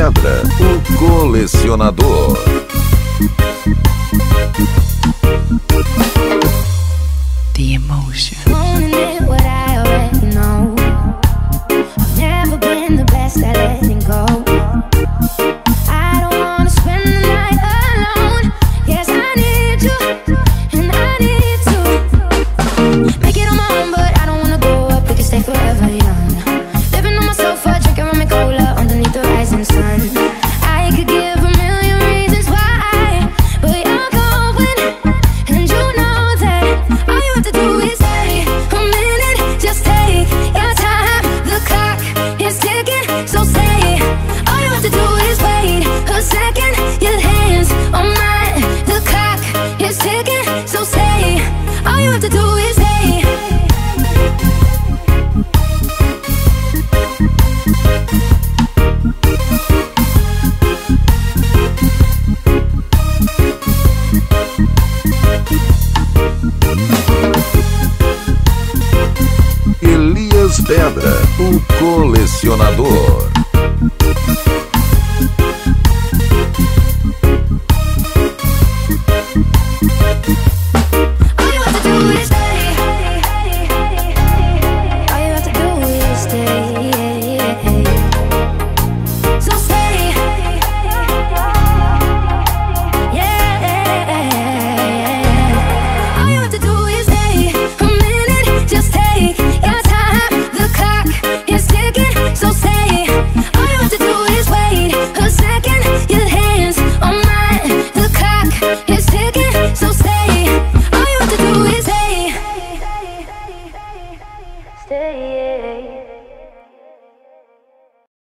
Pedra, o colecionador. The emotion. What I already know. I've never been the best at letting go. Pedra, o colecionador.